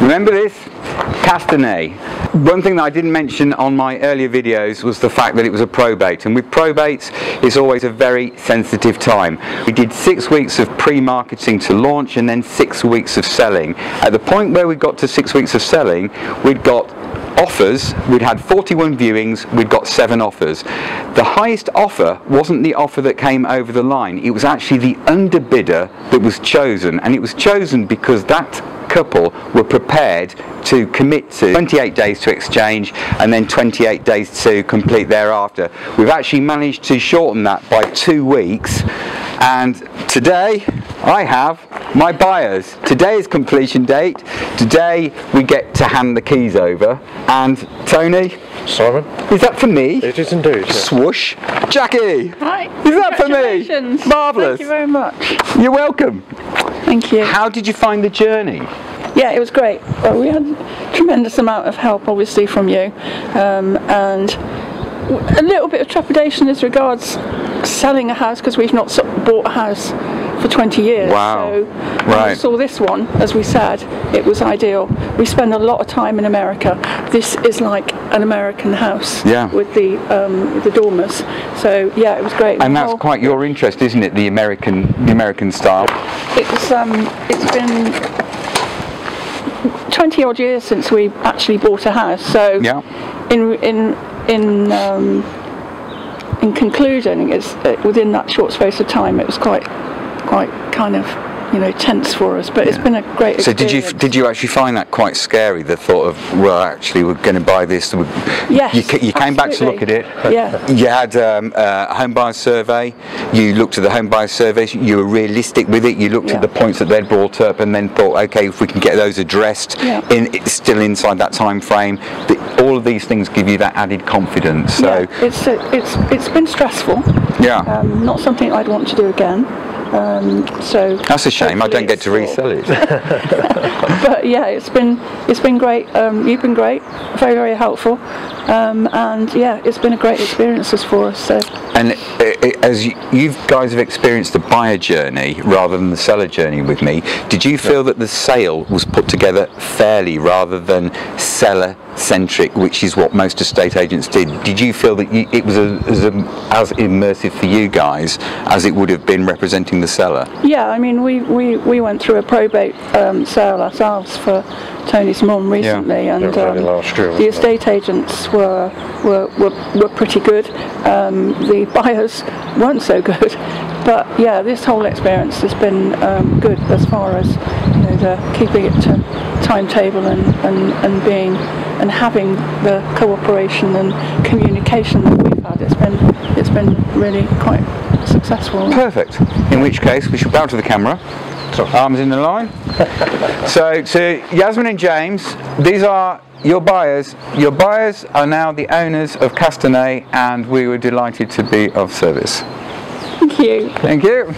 Remember this? Castanet. One thing that I didn't mention on my earlier videos was the fact that it was a probate and with probates it's always a very sensitive time. We did six weeks of pre-marketing to launch and then six weeks of selling. At the point where we got to six weeks of selling we'd got offers, we'd had 41 viewings, we'd got seven offers. The highest offer wasn't the offer that came over the line, it was actually the underbidder that was chosen and it was chosen because that couple were prepared to commit to 28 days to exchange and then 28 days to complete thereafter. We've actually managed to shorten that by two weeks and today I have my buyers. Today is completion date. Today we get to hand the keys over and Tony Simon? Is that for me? It is indeed. Yeah. Swoosh. Jackie! Hi. Is that for me? Marvellous. Thank you very much. You're welcome. Thank you. How did you find the journey? Yeah, it was great. Well, we had a tremendous amount of help, obviously, from you, um, and a little bit of trepidation as regards selling a house because we've not bought a house for 20 years. Wow. So Right. we saw this one, as we said, it was ideal. We spend a lot of time in America. This is like an American house Yeah. with the um, the dormers. So yeah, it was great. And that's quite your interest, isn't it? The American, the American style. It's um, it's been 20 odd years since we actually bought a house. So Yeah. in in in um, in conclusion, it's uh, within that short space of time, it was quite quite kind of you know tense for us. But it's been a great. experience. So did you did you actually find that quite scary? The thought of well, actually, we're going to buy this. Yes, You, you came back to look at it. Yeah. You had um, a home buyer survey. You looked at the home buyer surveys. You were realistic with it. You looked Yeah. at the points that they'd brought up, and then thought, okay, if we can get those addressed Yeah. in it's still inside that time frame, the, all of these things give you that added confidence. So yeah, it's uh, it's it's been stressful. yeah. Um, not something I'd want to do again. Um, so That's a shame. I don't get to resell it. but yeah, it's been it's been great. Um, you've been great, very very helpful, um, and yeah, it's been a great experiences for us. So And uh, as you you guys have experienced the buyer journey rather than the seller journey with me, did you feel that the sale was put together fairly rather than seller centric, which is what most estate agents did? Did you feel that you, it was a, as, a, as immersive for you guys as it would have been representing the seller? yeah, I mean we we, we went through a probate um, sale ourselves for Tony's mum recently, and It was only um, last year, the wasn't it? estate agents were were, were, were pretty good. Um, the buyers weren't so good. But yeah, this whole experience has been um, good as far as you know, the keeping it to timetable and, and, and being and having the cooperation and communication that we've had. It's been it's been really quite successful. Perfect. In which case, we should bow to the camera. So arms in the line. so, to Yasmin and James, these are your buyers. Your buyers are now the owners of Castanet, and we were delighted to be of service. Thank you. Thank you.